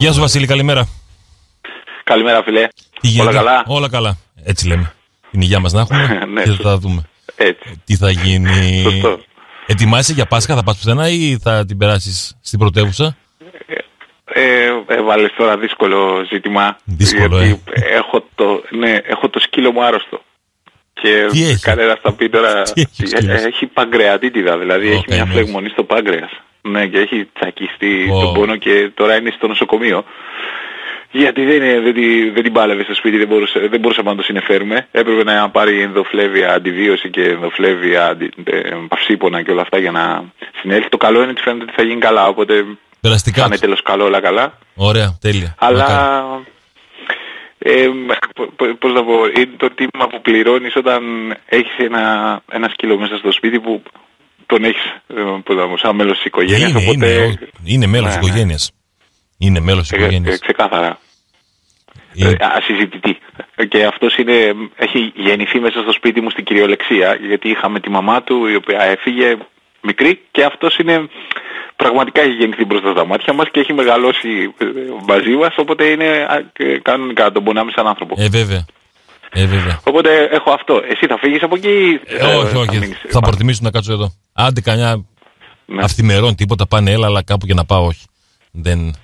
Γεια σου Βασίλη, καλημέρα. Καλημέρα φίλε. Τι γίνεται; Όλα καλά; Όλα καλά. Έτσι λέμε. Την υγεία μας να έχουμε Ναι, και σωστό. θα δούμε Έτσι. τι θα γίνει. Σωστό. Ετοιμάσαι για Πάσχα, θα πας πουθενά ή θα την περάσεις στην πρωτεύουσα; Ε, έβαλες τώρα δύσκολο ζήτημα. Δύσκολο, γιατί έχω, το, ναι, έχω το σκύλο μου άρρωστο. Και Τι έχει; κανένας θα πει τώρα... Τι έχει ο σκύλος; έχει παγκρεατίτιδα, δηλαδή Ω, έχει μια καημένος. φλεγμονή στο πάγκρεας. Ναι, και έχει τσακιστεί Ω. τον πόνο και τώρα είναι στο νοσοκομείο. Γιατί δεν, είναι, δεν, τη- δεν την πάλευε στο σπίτι, δεν, μπορούσε, δεν μπορούσαμε να το συνεφέρουμε. Έπρεπε να πάρει ενδοφλέβια αντιβίωση και ενδοφλέβια αντι, ε, παυσίπονα και όλα αυτά για να συνέλθει. Το καλό είναι ότι φαίνεται ότι θα γίνει καλά, οπότε θα Περαστικά. είναι τέλος καλό όλα καλά. Ωραία, τέλεια. Αλλά Μακάρι. ε, π- π- πώς να πω, είναι το τίμημα που πληρώνεις όταν έχεις ένα, ένας σκύλο μέσα στο σπίτι που τον έχεις ε, πώς να πω, σαν μέλος της οικογένειας. είναι, οπότε, είναι, ο- είναι μέλος Ναι, της ναι. οικογένειας. Είναι μέλος της ε, ε, οικογένειας. ξεκάθαρα. Ε, Ε, ασυζητητή. Και αυτός είναι, έχει γεννηθεί μέσα στο σπίτι μου στην κυριολεξία, γιατί είχαμε τη μαμά του η οποία έφυγε μικρή και αυτός είναι, πραγματικά έχει γεννηθεί μπροστά στα μάτια μας και έχει μεγαλώσει ε, μαζί μας, οπότε είναι α, ε, κανονικά τον πονάμε σαν άνθρωπο. Ε, βέβαια. Ε, βέβαια. Οπότε έχω αυτό. Εσύ θα φύγεις από εκεί ή Ε, όχι, θα όχι. μείνεις Θα πάνω; προτιμήσω να κάτσω εδώ. Άντε κανιά Ναι. αυθημερών τίποτα πάνε έλα, αλλά κάπου για να πάω όχι. Δεν.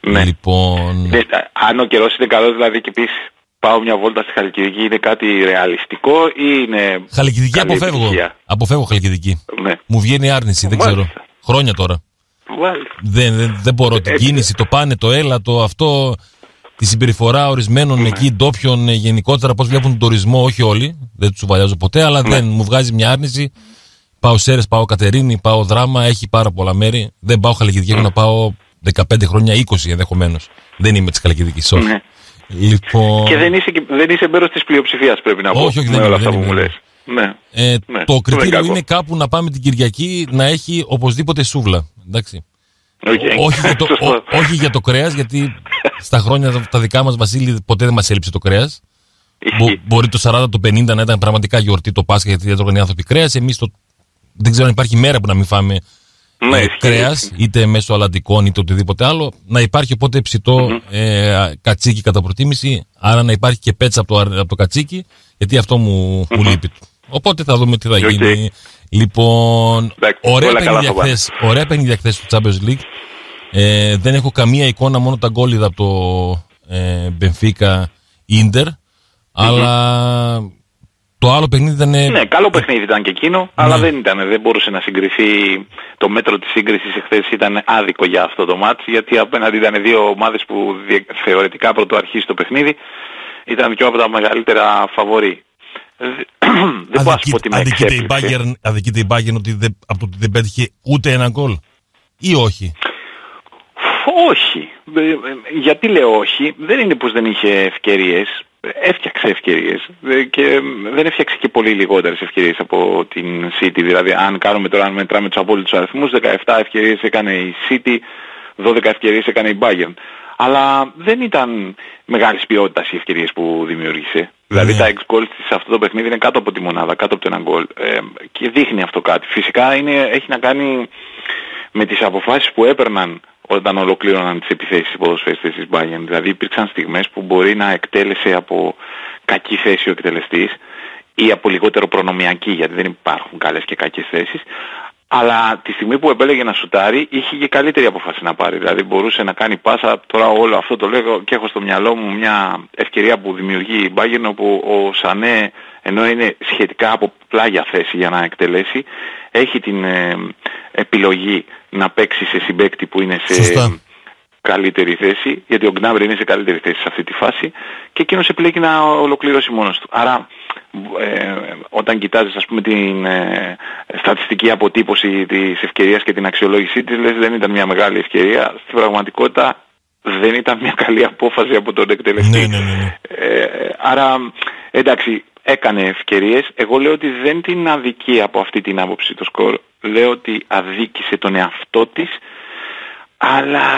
Ναι. Λοιπόν. Ναι, αν ο καιρός είναι καλός δηλαδή και πεις πάω μια βόλτα στη Χαλκιδική είναι κάτι ρεαλιστικό ή είναι Χαλκιδική καλή αποφεύγω. επιτυχία; Αποφεύγω χαλκιδική. Ναι. Μου βγαίνει άρνηση, δεν Μάλιστα. ξέρω. Χρόνια τώρα. Μάλιστα. Δεν, δεν, δεν μπορώ. Την Έτσι. κίνηση, το πάνε, το έλα, το αυτό. Τη συμπεριφορά ορισμένων Ναι. εκεί ντόπιων ε, γενικότερα πώς βλέπουν τον τουρισμό, όχι όλοι. Δεν τους σουβαλιάζω ποτέ, αλλά Ναι. δεν μου βγάζει μια άρνηση. Πάω Σέρες, πάω Κατερίνη, πάω Δράμα, έχει πάρα πολλά μέρη. Δεν πάω Χαλκιδική, έχω Ναι. να πάω 15 χρόνια, 20 ενδεχομένως. Δεν είμαι της Χαλκιδικής, όχι. Ναι. Λοιπόν. Και δεν είσαι, και- δεν είσαι μέρος της πλειοψηφίας πρέπει να πω. Όχι, όχι, με δεν όλα είμαι, αυτά δεν που μου είμαι. λες. Ναι. Ε, Ναι, το δεν κριτήριο κακός. είναι κάπου να πάμε την Κυριακή να έχει οπωσδήποτε σούβλα. Εντάξει. Οκ. όχι, για το, Σωστό. ό- όχι για το κρέας, γιατί στα χρόνια τα δικά μας, Βασίλη, ποτέ δεν μας έλειψε το κρέας. Ισχύει. μπορεί το 40, το 50 να ήταν πραγματικά γιορτή το Πάσχα γιατί δεν τρώγανε οι άνθρωποι κρέας. Εμείς το. Δεν ξέρω αν υπάρχει μέρα που να μην φάμε Ναι, ε, ισχύει, κρέας, ισχύει. είτε μέσω αλαντικών είτε οτιδήποτε άλλο. Να υπάρχει οπότε ψητό ε, κατσίκι κατά προτίμηση. Άρα να υπάρχει και πέτσα από το, αρ- από το κατσίκι, γιατί αυτό μου, μου λείπει. Οπότε θα δούμε τι θα Οκ. γίνει. Λοιπόν, Εντάξει, ωραία όλα καλά παιχνίδια θα πάνε. χθες, ωραία παιχνίδια χθες στο Champions League. Ε, δεν έχω καμία εικόνα, μόνο τα γκολ είδα από το ε, Benfica Inter. Αλλά το άλλο παιχνίδι ήταν. Ναι, καλό παιχνίδι ήταν και εκείνο, Ναι. αλλά δεν ήταν, δεν μπορούσε να συγκριθεί. Το μέτρο της σύγκρισης εχθές ήταν άδικο για αυτό το μάτς, γιατί απέναντι ήταν δύο ομάδες που διε- θεωρητικά πρωτοαρχίσει το παιχνίδι, ήταν και από τα μεγαλύτερα φαβορή. Ε, Δεν μπορώ να σου πω ότι με αδικείται, η εξέπληξε. Bayern, αδικείται η Bayern ότι δεν, από το ότι δεν πέτυχε ούτε ένα γκολ; Ή όχι; Όχι. Ε, ε, Γιατί λέω όχι, δεν είναι πως δεν είχε ευκαιρίες. Έφτιαξε ευκαιρίες Ε, και ε, δεν έφτιαξε και πολύ λιγότερες ευκαιρίες από την City. Δηλαδή αν κάνουμε τώρα, αν μετράμε τους απόλυτους αριθμούς, 17 ευκαιρίες έκανε η City, 12 ευκαιρίες έκανε η Bayern. Αλλά δεν ήταν μεγάλης ποιότητας οι ευκαιρίες που δημιούργησε. Δηλαδή Ναι. τα ex goals της σε αυτό το παιχνίδι είναι κάτω από τη μονάδα, κάτω από το ένα γκολ. Ε, και δείχνει αυτό κάτι. Φυσικά είναι, έχει να κάνει με τις αποφάσεις που έπαιρναν όταν ολοκλήρωναν τις επιθέσεις οι ποδοσφαιριστές της Bayern. Δηλαδή υπήρξαν στιγμές που μπορεί να εκτέλεσε από κακή θέση ο εκτελεστής ή από λιγότερο προνομιακή γιατί δεν υπάρχουν καλές και κακές θέσεις αλλά τη στιγμή που επέλεγε να σουτάρει είχε και καλύτερη αποφάση να πάρει. Δηλαδή μπορούσε να κάνει πάσα, τώρα όλο αυτό το λέω και έχω στο μυαλό μου μια ευκαιρία που δημιουργεί η Bayern όπου ο Σανέ ενώ είναι σχετικά από πλάγια θέση για να εκτελέσει έχει την ε, επιλογή να παίξει σε συμπέκτη που είναι σε Σωστά. καλύτερη θέση, γιατί ο Γκνάμπρι είναι σε καλύτερη θέση σε αυτή τη φάση και εκείνος επιλέγει να ολοκληρώσει μόνος του. Άρα ε, όταν κοιτάζεις ας πούμε την ε, στατιστική αποτύπωση της ευκαιρίας και την αξιολόγησή της λες δεν ήταν μια μεγάλη ευκαιρία. Στην πραγματικότητα δεν ήταν μια καλή απόφαση από τον εκτελεστή. Ναι, ναι, ναι, ναι. Ε, άρα εντάξει έκανε ευκαιρίες. Εγώ λέω ότι δεν την αδικεί από αυτή την άποψη το σκορ. Λέω ότι αδίκησε τον εαυτό της αλλά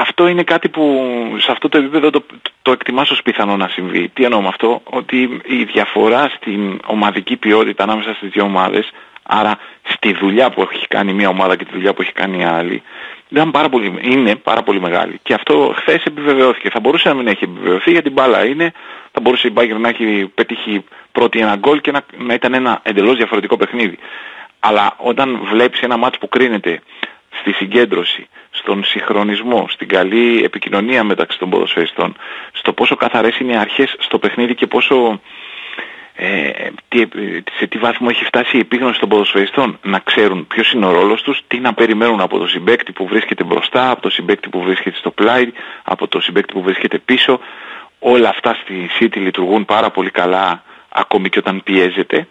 αυτό είναι κάτι που σε αυτό το επίπεδο το, το εκτιμάς ως πιθανό να συμβεί. Τι εννοώ με αυτό, ότι η διαφορά στην ομαδική ποιότητα ανάμεσα στις δύο ομάδες, άρα στη δουλειά που έχει κάνει μία ομάδα και τη δουλειά που έχει κάνει η άλλη, ήταν πάρα πολύ, είναι πάρα πολύ μεγάλη. Και αυτό χθες επιβεβαιώθηκε. Θα μπορούσε να μην έχει επιβεβαιωθεί γιατί μπάλα είναι. Θα μπορούσε η Bayern να έχει πετύχει πρώτη ένα γκολ και να, να ήταν ένα εντελώς διαφορετικό παιχνίδι. Αλλά όταν βλέπεις ένα μάτς που κρίνεται στη συγκέντρωση, στον συγχρονισμό, στην καλή επικοινωνία μεταξύ των ποδοσφαιριστών, στο πόσο καθαρές είναι οι αρχές στο παιχνίδι και πόσο ε, τι, σε τι βάθμο έχει φτάσει η επίγνωση των ποδοσφαιριστών να ξέρουν ποιος είναι ο ρόλος τους, τι να περιμένουν από το συμπέκτη που βρίσκεται μπροστά, από το συμπέκτη που βρίσκεται στο πλάι, από το συμπέκτη που βρίσκεται πίσω. Όλα αυτά στη City λειτουργούν πάρα πολύ καλά ακόμη και όταν πιέζεται,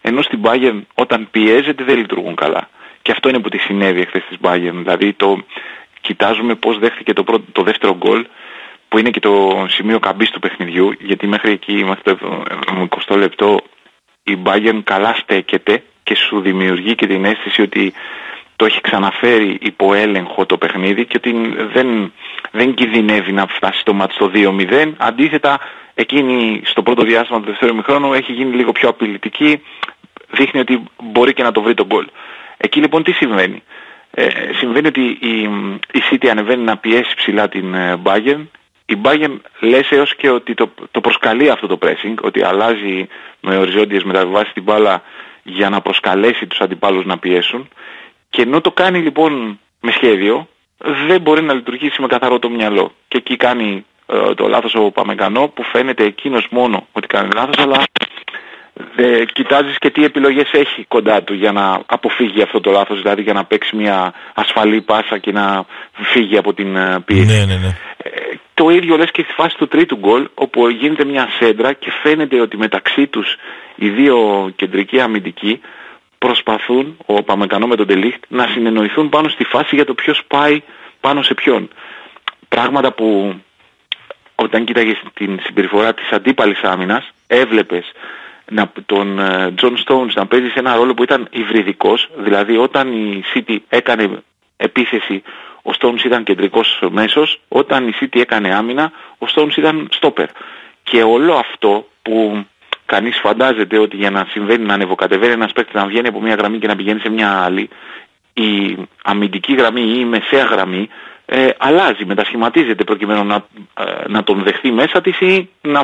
ενώ στην Bayern όταν πιέζεται δεν λειτουργούν καλά. Και αυτό είναι που τη συνέβη εχθές της Bayern. Δηλαδή το κοιτάζουμε πώς δέχτηκε το, πρώτο, το δεύτερο γκολ που είναι και το σημείο καμπής του παιχνιδιού, γιατί μέχρι εκεί, μέχρι το 20 λεπτό, η Bayern καλά στέκεται και σου δημιουργεί και την αίσθηση ότι το έχει ξαναφέρει υπό έλεγχο το παιχνίδι και ότι δεν, δεν κινδυνεύει να φτάσει το μάτι στο 2-0. Αντίθετα, εκείνη στο πρώτο διάστημα του δεύτερου μηχρόνου έχει γίνει λίγο πιο απειλητική, δείχνει ότι μπορεί και να το βρει τον γκολ. Εκεί λοιπόν τι συμβαίνει; Ε, συμβαίνει ότι η, η City ανεβαίνει να πιέσει ψηλά την ε, Bayern η Bayern λες έως και ότι το, το προσκαλεί αυτό το pressing, ότι αλλάζει με οριζόντιες μεταβιβάσεις την μπάλα για να προσκαλέσει τους αντιπάλους να πιέσουν και ενώ το κάνει λοιπόν με σχέδιο δεν μπορεί να λειτουργήσει με καθαρό το μυαλό και εκεί κάνει ε, το λάθος ο Παμεγκανό που φαίνεται εκείνος μόνο ότι κάνει λάθος αλλά δε, κοιτάζεις και τι επιλογές έχει κοντά του για να αποφύγει αυτό το λάθος, δηλαδή για να παίξει μια ασφαλή πάσα και να φύγει από την ε, πίεση. Ναι, ναι, ναι. Ε, το ίδιο λες και στη φάση του τρίτου γκολ, όπου γίνεται μια σέντρα και φαίνεται ότι μεταξύ τους οι δύο κεντρικοί αμυντικοί προσπαθούν, ο Ουπαμεκανό με τον Ντε Λιχτ, να συνεννοηθούν πάνω στη φάση για το ποιος πάει πάνω σε ποιον. Πράγματα που όταν κοίταγες την συμπεριφορά της αντίπαλης άμυνας, έβλεπες να, τον John ε, Stones να παίζει σε ένα ρόλο που ήταν υβριδικός, δηλαδή όταν η City έκανε επίθεση ο Stones ήταν κεντρικός μέσος, όταν η City έκανε άμυνα ο Stones ήταν στόπερ. Και όλο αυτό που κανείς φαντάζεται ότι για να συμβαίνει να ανεβοκατεβαίνει ένας παίκτης να βγαίνει από μια γραμμή και να πηγαίνει σε μια άλλη, η αμυντική γραμμή ή η μεσαία γραμμή ε, αλλάζει, μετασχηματίζεται προκειμένου να, ε, να τον δεχθεί μέσα της ή να,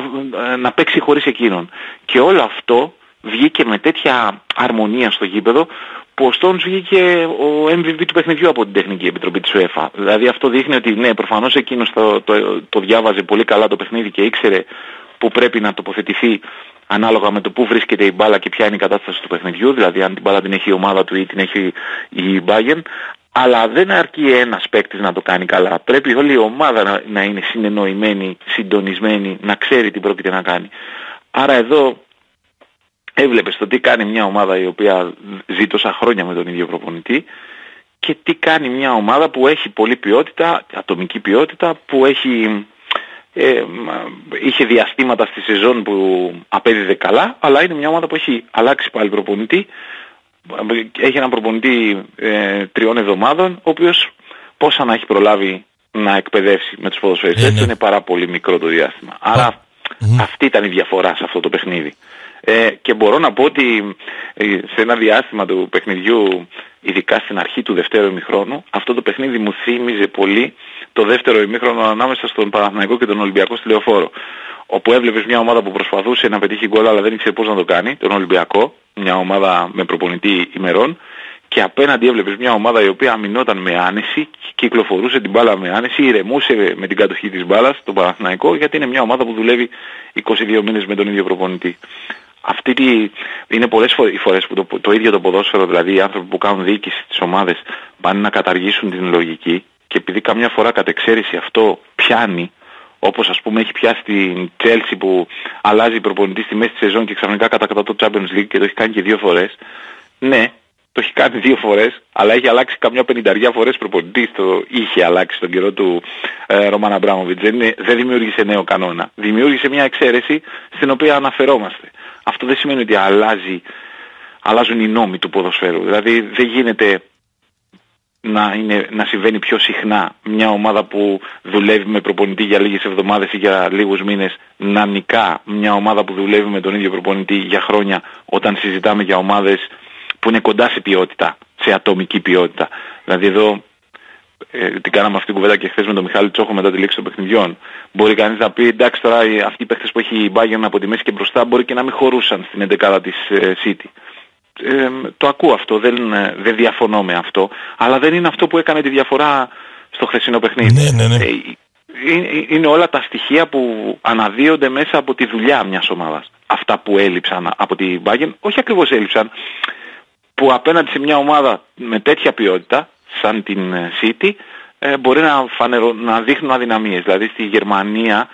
ε, να παίξει χωρίς εκείνον. Και όλο αυτό βγήκε με τέτοια αρμονία στο γήπεδο που ο Stones βγήκε ο MVP του παιχνιδιού από την Τεχνική Επιτροπή της UEFA. Δηλαδή αυτό δείχνει ότι ναι, προφανώς εκείνος το, το, το διάβαζε πολύ καλά το παιχνίδι και ήξερε που πρέπει να τοποθετηθεί ανάλογα με το που βρίσκεται η μπάλα και ποια είναι η κατάσταση του παιχνιδιού, δηλαδή αν την μπάλα την έχει η ομάδα του ή την έχει η Bayern, αλλά δεν αρκεί ένας παίκτης να το κάνει καλά. Πρέπει όλη η ομάδα να, να είναι συνεννοημένη, συντονισμένη, να ξέρει τι πρόκειται να κάνει. Άρα εδώ έβλεπες το τι κάνει μια ομάδα η οποία ζει τόσα χρόνια με τον ίδιο προπονητή και τι κάνει μια ομάδα που έχει πολλή ποιότητα, ατομική ποιότητα, που έχει, ε, είχε διαστήματα στη σεζόν που απέδιδε καλά, αλλά είναι μια ομάδα που έχει αλλάξει πάλι προπονητή, έχει έναν προπονητή ε, τριών εβδομάδων, ο οποίος πόσα να έχει προλάβει να εκπαιδεύσει με τους ποδοσφαιριστές, ναι, ναι. είναι πάρα πολύ μικρό το διάστημα. Άρα αυτή ήταν η διαφορά σε αυτό το παιχνίδι. Ε, και μπορώ να πω ότι ε, σε ένα διάστημα του παιχνιδιού, ειδικά στην αρχή του δευτέρου ημιχρόνου, αυτό το παιχνίδι μου θύμιζε πολύ το δεύτερο ημίχρονο ανάμεσα στον Παναθηναϊκό και τον Ολυμπιακό στη Λεωφόρο. Όπου έβλεπες μια ομάδα που προσπαθούσε να πετύχει γκολ αλλά δεν ήξερε πώς να το κάνει, τον Ολυμπιακό, μια ομάδα με προπονητή ημερών, και απέναντι έβλεπες μια ομάδα η οποία αμυνόταν με άνεση, κυκλοφορούσε την μπάλα με άνεση, ηρεμούσε με την κατοχή της μπάλας, τον Παναθηναϊκό, γιατί είναι μια ομάδα που δουλεύει 22 μήνες με τον ίδιο προπονητή. Αυτή τη, είναι πολλές φορές, οι φορές που το, το ίδιο το ποδόσφαιρο, δηλαδή οι άνθρωποι που κάνουν διοίκηση στις ομάδες πάνε να καταργήσουν την λογική και επειδή καμιά φορά κατ' εξαίρεση αυτό πιάνει, όπως ας πούμε έχει πιάσει την Chelsea που αλλάζει προπονητή στη μέση της σεζόν και ξαφνικά κατά το Champions League και το έχει κάνει και δύο φορές, ναι, το έχει κάνει δύο φορές, αλλά έχει αλλάξει καμιά πενηνταριά φορές προπονητής, το είχε αλλάξει τον καιρό του ε, Ρωμάν Αμπράμοβιτς, δεν, δεν δημιούργησε νέο κανόνα, δημιούργησε μια εξαίρεση στην οποία αναφερόμαστε. Αυτό δεν σημαίνει ότι αλλάζει, αλλάζουν οι νόμοι του ποδοσφαίρου. Δηλαδή δεν γίνεται να, είναι, να συμβαίνει πιο συχνά μια ομάδα που δουλεύει με προπονητή για λίγες εβδομάδες ή για λίγους μήνες να νικά μια ομάδα που δουλεύει με τον ίδιο προπονητή για χρόνια όταν συζητάμε για ομάδες που είναι κοντά σε ποιότητα, σε ατομική ποιότητα. Δηλαδή εδώ ε, την κάναμε αυτή την κουβέντα και χθες με τον Μιχάλη Τσόχο μετά τη λήξη των παιχνιδιών. Μπορεί κανείς να πει εντάξει τώρα αυτοί οι παίχτες που έχει η Bayern από τη μέση και μπροστά μπορεί και να μην χωρούσαν στην 11 της ε, City. Ε, το ακούω αυτό, δεν, ε, δεν διαφωνώ με αυτό, αλλά δεν είναι αυτό που έκανε τη διαφορά στο χθεσινό παιχνίδι. Ναι, ναι, ναι. Ε, είναι όλα τα στοιχεία που αναδύονται μέσα από τη δουλειά μιας ομάδας. Αυτά που έλειψαν από την Bayern, όχι ακριβώς έλειψαν, που απέναντι σε μια ομάδα με τέτοια ποιότητα, σαν την ε, City, ε, μπορεί να, φανερο, να δείχνουν αδυναμίες. Δηλαδή στη Γερμανία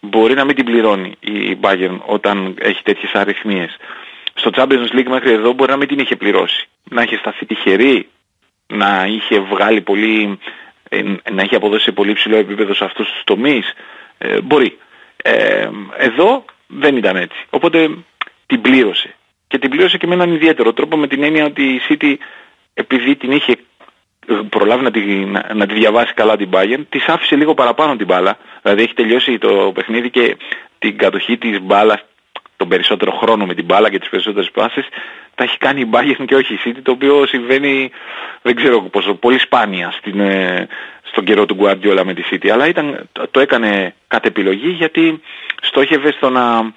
μπορεί να μην την πληρώνει η Bayern όταν έχει τέτοιες αριθμίες. Στο Champions League μέχρι εδώ μπορεί να μην την είχε πληρώσει. Να είχε σταθεί τυχερή, να είχε βγάλει πολύ, ε, να είχε αποδώσει σε πολύ ψηλό επίπεδο σε αυτούς τους τομείς. μπορεί. εδώ δεν ήταν έτσι. Οπότε την πλήρωσε και την πλήρωσε και με έναν ιδιαίτερο τρόπο με την έννοια ότι η City επειδή την είχε προλάβει να τη, να, τη διαβάσει καλά την Bayern, της άφησε λίγο παραπάνω την μπάλα. Δηλαδή έχει τελειώσει το παιχνίδι και την κατοχή της μπάλας τον περισσότερο χρόνο με την μπάλα και τις περισσότερες πάσες τα έχει κάνει η Bayern και όχι η City το οποίο συμβαίνει δεν ξέρω πόσο πολύ σπάνια στην, ε, στον καιρό του Guardiola με τη City αλλά ήταν, το έκανε κατ' επιλογή γιατί στόχευε στο να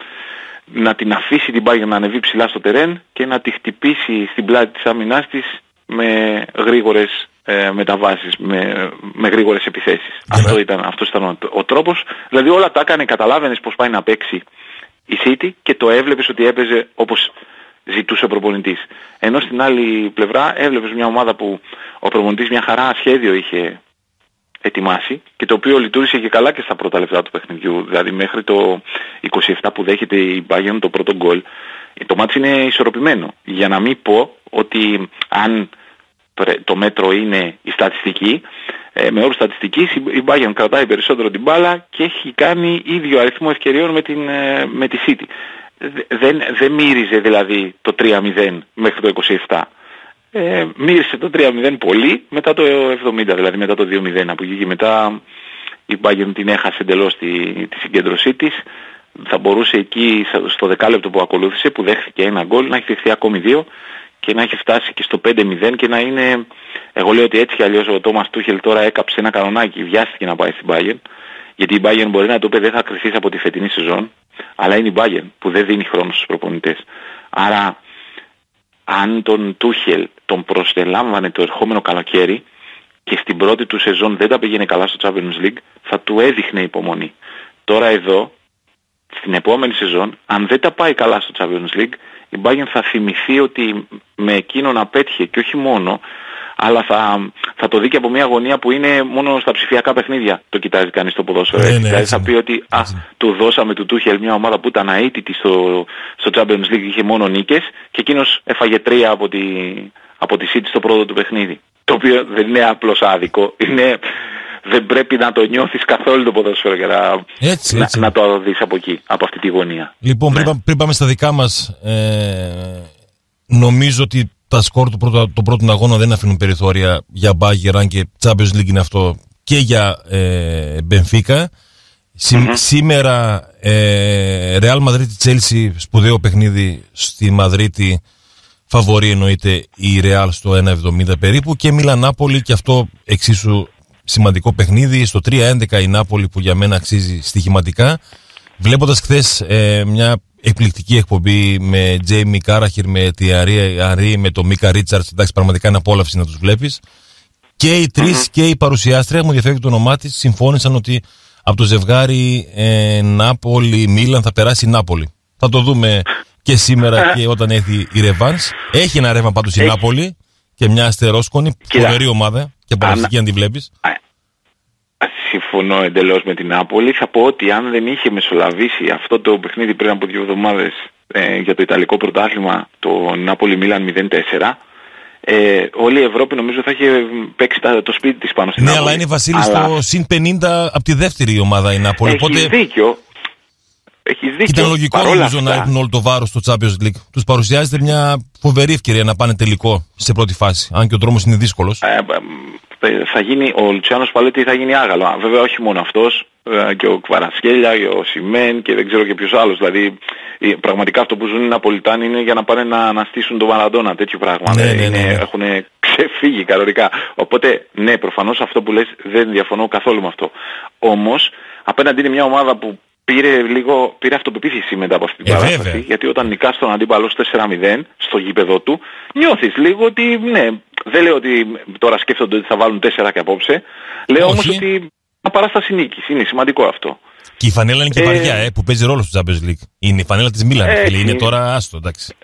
να την αφήσει την Bayern να ανεβεί ψηλά στο τερέν και να τη χτυπήσει στην πλάτη της άμυνάς της με γρήγορες ε, μεταβάσεις, με, με γρήγορες επιθέσεις. Αυτό ήταν, αυτός ήταν ο, ο, τρόπος. Δηλαδή όλα τα έκανε, καταλάβαινες πως πάει να παίξει η City και το έβλεπες ότι έπαιζε όπως ζητούσε ο προπονητής. Ενώ στην άλλη πλευρά έβλεπες μια ομάδα που ο προπονητής μια χαρά σχέδιο είχε ετοιμάσει και το οποίο λειτουργήσε και καλά και στα πρώτα λεπτά του παιχνιδιού. Δηλαδή μέχρι το 27 που δέχεται η Bayern το πρώτο γκολ το μάτι είναι ισορροπημένο. Για να μην πω ότι αν το μέτρο είναι η στατιστική, ε, με όρους στατιστικής η Bayern κρατάει περισσότερο την μπάλα και έχει κάνει ίδιο αριθμό ευκαιριών με, την, ε, με τη City. Δεν, δεν μύριζε δηλαδή το 3-0 μέχρι το 27 ε, μύρισε το 3-0 πολύ μετά το 70, δηλαδή μετά το 2-0 από εκεί και μετά η Bayern την έχασε εντελώς τη, τη συγκέντρωσή της. Θα μπορούσε εκεί στο δεκάλεπτο που ακολούθησε που δέχθηκε ένα γκολ να έχει δεχθεί ακόμη δύο και να έχει φτάσει και στο 5-0 και να είναι... Εγώ λέω ότι έτσι κι αλλιώς ο Τόμας Τούχελ τώρα έκαψε ένα κανονάκι, βιάστηκε να πάει στην Bayern γιατί η Bayern μπορεί να το πει δεν θα κρυφθεί από τη φετινή σεζόν αλλά είναι η Bayern που δεν δίνει χρόνο στους προπονητές. Άρα αν τον Τούχελ τον προσελάμβανε το ερχόμενο καλοκαίρι και στην πρώτη του σεζόν δεν τα πήγαινε καλά στο Champions League, θα του έδειχνε υπομονή. Τώρα εδώ, στην επόμενη σεζόν, αν δεν τα πάει καλά στο Champions League, η Bayern θα θυμηθεί ότι με εκείνον απέτυχε και όχι μόνο, αλλά θα, θα το δει και από μια γωνία που είναι μόνο στα ψηφιακά παιχνίδια το κοιτάζει κανείς το ποδόσφαιρο. Ναι, ναι, δηλαδή θα πει ότι α, του δώσαμε του Τούχελ μια ομάδα που ήταν αίτητη στο, στο Champions League, είχε μόνο νίκες και εκείνος έφαγε τρία από τη, από τη City στο πρώτο του παιχνίδι. Το οποίο δεν είναι απλώς άδικο, είναι, δεν πρέπει να το νιώθεις καθόλου το ποδόσφαιρο για να, έτσι, έτσι. να, να, το δεις από εκεί, από αυτή τη γωνία. Λοιπόν, ναι. πριν, πριν πάμε στα δικά μας, ε, νομίζω ότι τα σκορ του πρώτου, το πρώτου αγώνα δεν αφήνουν περιθώρια για Μπάγκερ, αν και Champions League είναι αυτό, και για ε, Μπενφίκα. Σήμερα ε, Real Madrid Chelsea σπουδαίο παιχνίδι στη Μαδρίτη φαβορεί εννοείται η Real στο 1.70 περίπου και Μίλαν Νάπολη και αυτό εξίσου σημαντικό παιχνίδι στο 3.11 η Νάπολη που για μένα αξίζει στοιχηματικά βλέποντας χθες ε, μια εκπληκτική εκπομπή με Τζέιμι Κάραχυρ, με τη Αρή, με τον Μίκα Ρίτσαρτς. Εντάξει, πραγματικά είναι απόλαυση να τους βλέπεις. Και οι τρεις και η παρουσιάστρια, μου διαφεύγει το όνομά της, συμφώνησαν ότι από το ζευγάρι ε, Νάπολη-Μίλαν θα περάσει η Νάπολη. Θα το δούμε και σήμερα και όταν έρθει η Ρεβάν. Έχει ένα ρεύμα πάντως η Νάπολη και μια αστερόσκονη, φοβερή ομάδα και παραστική αν τη βλέπεις συμφωνώ εντελώς με την Νάπολη. Θα πω ότι αν δεν είχε μεσολαβήσει αυτό το παιχνίδι πριν από δύο εβδομάδες ε, για το Ιταλικό πρωτάθλημα, το Νάπολη Μίλαν 0-4, ε, όλη η Ευρώπη νομίζω θα είχε παίξει το σπίτι της πάνω στην ναι, Νάπολη. Ναι, αλλά είναι Βασίλης αλλά... στο συν 50 από τη δεύτερη ομάδα η Νάπολη. Έχεις οπότε... δίκιο. Έχεις δίκιο. Ήταν λογικό νομίζω αυτά... να έχουν όλο το βάρος στο Champions League. Τους παρουσιάζεται μια φοβερή ευκαιρία να πάνε τελικό σε πρώτη φάση. Αν και ο δρόμο είναι δύσκολος. Ε, θα γίνει, ο Λουτσιάνος Παλέτη θα γίνει άγαλο. Βέβαια όχι μόνο αυτός, ε, και ο Κβαρασχέλια και ο Σιμέν και δεν ξέρω και ποιος άλλος. Δηλαδή πραγματικά αυτό που ζουν οι Ναπολιτάνοι είναι για να πάνε να αναστήσουν τον Μαραντόνα, τέτοιο πράγμα. Ναι, ναι, ναι, ναι. Έχουν ξεφύγει κανονικά. Οπότε ναι, προφανώς αυτό που λες δεν διαφωνώ καθόλου με αυτό. Όμως απέναντι είναι μια ομάδα που πήρε λίγο, πήρε αυτοπεποίθηση μετά από αυτή την Ε, παράσταση. βέβαια. Γιατί όταν νικάς τον αντίπαλο στο 4-0 στο γήπεδο του, νιώθεις λίγο ότι ναι, δεν λέω ότι τώρα σκέφτονται ότι θα βάλουν 4 και απόψε. Λέω Όχι. όμως ότι μια παράσταση νίκης. Είναι σημαντικό αυτό. Και η φανέλα είναι και Ε, βαριά, ε, που παίζει ρόλο στο Champions League. Είναι η φανέλα της Μίλαν. Έχει. φίλε. Είναι τώρα άστο, εντάξει.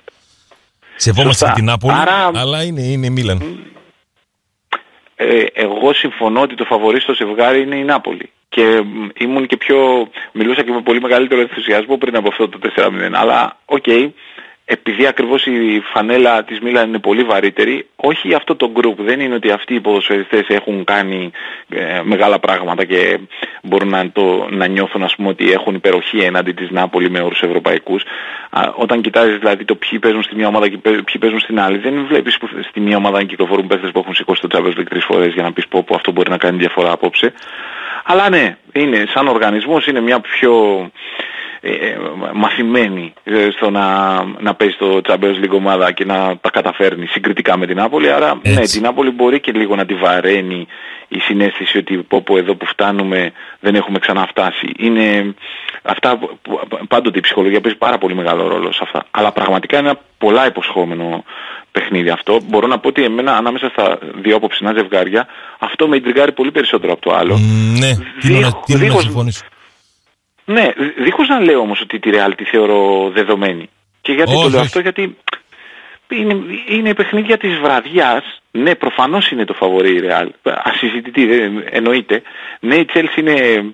Σεβόμαστε Σωστά. την Νάπολη, Άρα- αλλά είναι, είναι Μίλαν. Ε, εγώ συμφωνώ ότι το φαβορί στο ζευγάρι είναι η Νάπολη. Και μ, ήμουν και πιο... μιλούσα και με πολύ μεγαλύτερο ενθουσιασμό πριν από αυτό το 4-0. Αλλά, οκ, επειδή ακριβώς η φανέλα της Μίλαν είναι πολύ βαρύτερη, όχι αυτό το group. Δεν είναι ότι αυτοί οι ποδοσφαιριστές έχουν κάνει ε, μεγάλα πράγματα και μπορούν να, το, να νιώθουν ας πούμε ότι έχουν υπεροχή έναντι της Νάπολη με όρους ευρωπαϊκούς. Α, όταν κοιτάζεις δηλαδή το ποιοι παίζουν στη μία ομάδα και παί- ποιοι παίζουν στην άλλη, δεν βλέπεις που στη μία ομάδα να κυκλοφορούν παίχτες που έχουν σηκώσει το Champions League τρεις φορές για να πεις πω, πω αυτό μπορεί να κάνει διαφορά απόψε. Αλλά ναι, είναι σαν οργανισμός είναι μια πιο ε, ε, μαθημένη ε, στο να, να παίζει το Champions League ομάδα και να τα καταφέρνει συγκριτικά με την Νάπολη. Άρα ναι, Έτσι. την Νάπολη μπορεί και λίγο να τη βαραίνει η συνέστηση ότι πω, πω εδώ που φτάνουμε δεν έχουμε ξαναφτάσει. Είναι αυτά που- που- πάντοτε η ψυχολογία παίζει πάρα πολύ μεγάλο ρόλο σε αυτά. Αλλά πραγματικά είναι ένα πολλά υποσχόμενο παιχνίδι αυτό. Μπορώ να πω ότι εμένα ανάμεσα στα δύο απόψινά ζευγάρια αυτό με ιντριγκάρει πολύ περισσότερο από το άλλο. Μ, ναι, τι να, Δίχω- τι να δίχως- συμφωνήσω. Ναι, δ- δίχως να λέω όμως ότι τη Real τη θεωρώ δεδομένη. Και γιατί Όχι, το λέω όχι. αυτό, γιατί είναι, είναι παιχνίδια της βραδιάς. Ναι, προφανώς είναι το φαβορή η Real. Ασυζητητή, δεν εννοείται. Ναι, η Chelsea είναι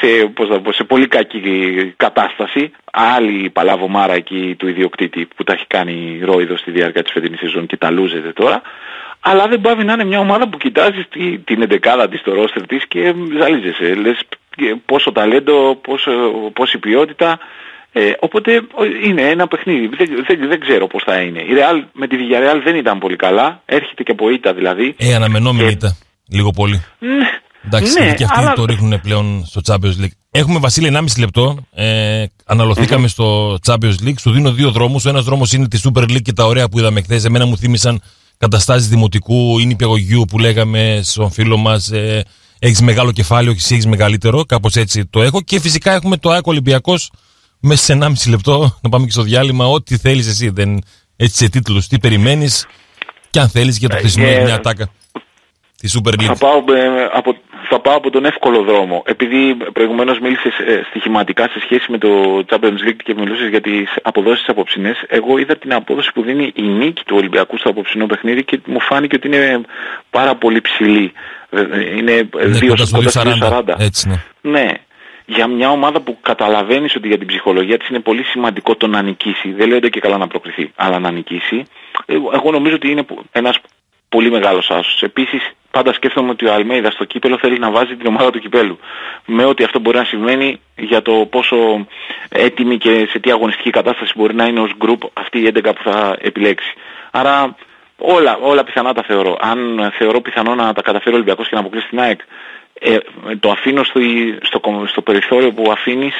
σε, πώς να πω, σε πολύ κακή κατάσταση. Άλλη παλαβομάρα εκεί του ιδιοκτήτη που τα έχει κάνει ρόιδο στη διάρκεια της φετινής σεζόν και τα λούζεται τώρα. Αλλά δεν πάβει να είναι μια ομάδα που κοιτάζεις τη- την εντεκάδα της, το ρόστερ της και ζαλίζεσαι. Λες ε, πόσο ταλέντο, πόσο, πόση ποιότητα. Ε, οπότε ο- είναι ένα παιχνίδι. Δεν, δεν, δεν ξέρω πώς θα είναι. Η Real με τη Villarreal δεν ήταν πολύ καλά. Έρχεται και από ήττα δηλαδή. Ε, αναμενόμενη Και- ήταν. Λίγο πολύ. Ναι, Εντάξει, ναι, και αυτοί αλλά- το ρίχνουν πλέον στο Champions League. Έχουμε Βασίλη 1,5 λεπτό. Ε, αναλωθηκαμε στο Champions League. Σου δίνω δύο δρόμους. Ο ένας δρόμος είναι τη Super League και τα ωραία που είδαμε χθες. Εμένα μου θύμισαν καταστάσεις δημοτικού ή νηπιαγωγείου που λέγαμε στον φίλο μας. Ε, έχεις μεγάλο κεφάλαιο, όχι εσύ έχεις μεγαλύτερο. Κάπως έτσι το έχω. Και φυσικά έχουμε το ΑΕΚ Ολυμπιακός μέσα σε 1,5 λεπτό. Να πάμε και στο διάλειμμα. Ό,τι θέλεις εσύ. Δεν, έτσι σε τίτλους. Τι περιμένεις. Και αν θέλεις για το χθεσινό Ε, έχει μια τάκα. Τη Super League. Θα πάω, ε, από, θα πάω από τον εύκολο δρόμο. Επειδή προηγουμένως μίλησες ε, στοιχηματικά σε σχέση με το Champions League και μιλούσες για τις αποδόσεις τις απόψινες, εγώ είδα την απόδοση που δίνει η νίκη του Ολυμπιακού στο απόψινό παιχνίδι και μου φάνηκε ότι είναι πάρα πολύ ψηλή. Ε, ε, Είναι Ναι, δύο κοντά στο κοντά στο 2,40. 2,40. Έτσι, ναι. Ναι. Για μια ομάδα που καταλαβαίνεις ότι για την ψυχολογία της είναι πολύ σημαντικό το να νικήσει. Δεν λέω και καλά να προκριθεί, αλλά να νικήσει. Ε, Εγώ νομίζω ότι είναι που- ένας πολύ μεγάλος άσος. Επίσης, πάντα σκέφτομαι ότι ο Αλμέιδας στο κύπελο θέλει να βάζει την ομάδα του κυπέλου. Με ό,τι αυτό μπορεί να σημαίνει για το πόσο έτοιμη και σε τι αγωνιστική κατάσταση μπορεί να είναι ως γκρουπ αυτή η 11 που θα επιλέξει. Άρα όλα, όλα πιθανά τα θεωρώ. Αν θεωρώ πιθανό να τα καταφέρει ο Ολυμπιακός και να αποκλείσει την ΑΕΚ, ε, το αφήνω στο, στο, κομ- στο περιθώριο που αφήνεις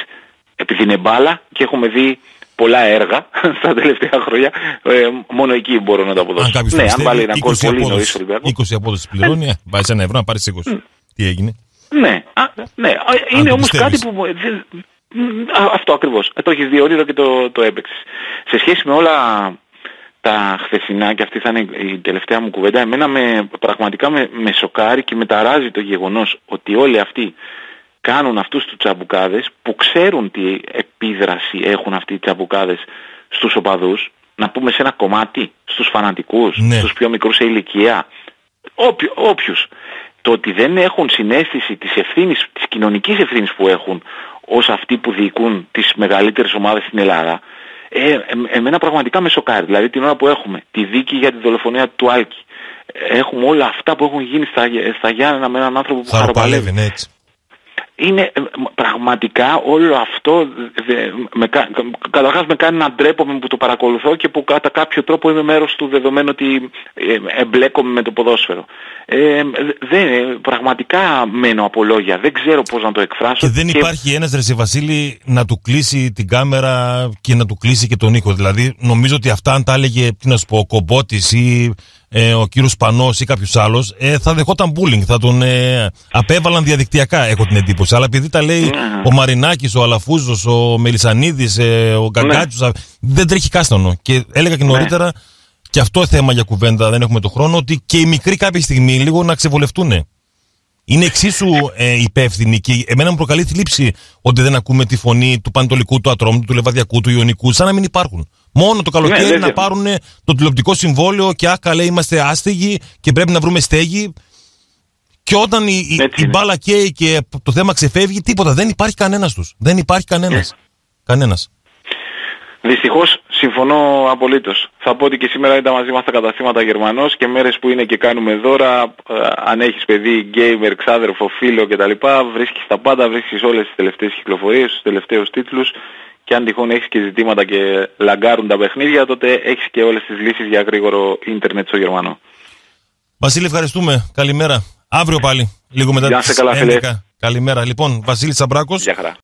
επειδή είναι μπάλα και έχουμε δει πολλά έργα στα τελευταία χρόνια. Ε, μόνο εκεί μπορώ να τα αποδώσω. Αν κάποιος ναι, αν βάλει ένα κόλ 20 πολύ νωρίς ο απόδοση, Ολυμπιακός. 20 απόδοση πληρώνει, ε, βάζει ένα ευρώ να πάρεις 20. Τι έγινε; Ναι, α, ναι. Α, είναι το όμως κάτι πιστεύεις. που... μου- δεν- μ, α, αυτό ακριβώς. Ε, Το έχεις δει όνειρο και το, το έπαιξες. Σε σχέση με όλα τα χθεσινά, και αυτή θα είναι η τελευταία μου κουβέντα, εμένα με, πραγματικά με, με σοκάρει και με ταράζει το γεγονός ότι όλοι αυτοί κάνουν αυτούς τους τσαμπουκάδες που ξέρουν τι επίδραση έχουν αυτοί οι τσαμπουκάδες στους οπαδούς, να πούμε σε ένα κομμάτι, στους φανατικούς, Ναι. στους πιο μικρούς σε ηλικία, όποι- όποιους. Το ότι δεν έχουν συνέστηση της ευθύνης, της κοινωνικής ευθύνης που έχουν ως αυτοί που διοικούν τις μεγαλύτερες ομάδες στην Ελλάδα, ε, ε, εμένα πραγματικά με σοκάρει. Δηλαδή την ώρα που έχουμε τη δίκη για τη δολοφονία του Άλκη, έχουμε όλα αυτά που έχουν γίνει στα, στα Γιάννενα με έναν άνθρωπο που Θα χαροπαλεύει. ροπαλεύει, ναι, έτσι. Είναι ε, πραγματικά όλο αυτό με, καταρχάς με κάνει να ντρέπομαι που το παρακολουθώ και που κατά κάποιο τρόπο είμαι μέρος του δεδομένου ότι ε, εμπλέκομαι με το ποδόσφαιρο. Ε, δεν, πραγματικά μένω από λόγια, δεν ξέρω πώς να το εκφράσω. Και δεν υπάρχει ένας Ρεσί Βασίλη να του κλείσει την κάμερα και να του κλείσει και τον ήχο. Δηλαδή νομίζω ότι αυτά αν τα έλεγε, τι να σου πω, ο Κομπότης ή ε, ο κύριος Πανός ή κάποιος άλλος, ε, θα δεχόταν bullying. Θα τον ε, απέβαλαν διαδικτυακά, έχω την εντύπωση. Αλλά επειδή τα λέει ναι. ο Μαρινάκης, ο Αλαφούζος, ο Μελισανίδης, ε, ο Γκαγκάτσο, ναι. δεν τρέχει κάστανο. Και έλεγα και ναι. νωρίτερα, και αυτό θέμα για κουβέντα, δεν έχουμε το χρόνο, ότι και οι μικροί κάποια στιγμή λίγο να ξεβολευτούν. Είναι εξίσου ε, υπεύθυνοι και εμένα μου προκαλεί θλίψη ότι δεν ακούμε τη φωνή του Πανετολικού, του Ατρόμου, του Λεβαδιακού, του Ιωνικού, σαν να μην υπάρχουν. Μόνο το καλοκαίρι ναι, να πάρουν το τηλεοπτικό συμβόλαιο και άκα λέει είμαστε άστεγοι και πρέπει να βρούμε στέγη. Και όταν η, η, μπάλα καίει και το θέμα ξεφεύγει, τίποτα. Δεν υπάρχει κανένας τους. Δεν υπάρχει κανένας. Ναι. Κανένας. Δυστυχώς συμφωνώ απολύτως. Θα πω ότι και σήμερα ήταν μαζί μας τα καταστήματα Γερμανός και μέρες που είναι και κάνουμε δώρα. Ε, αν έχεις παιδί, gamer, ξάδερφο, φίλο κτλ. Βρίσκεις τα πάντα, βρίσκεις όλες τις τελευταίες κυκλοφορίες, τους τελευταίους τίτλους και αν τυχόν έχεις και ζητήματα και λαγκάρουν τα παιχνίδια, τότε έχεις και όλες τις λύσεις για γρήγορο ίντερνετ στο Γερμανό. Βασίλη, ευχαριστούμε. Καλημέρα. Αύριο πάλι, λίγο μετά τις 11. Καλημέρα. Λοιπόν, Βασίλη Τσαμπράκος,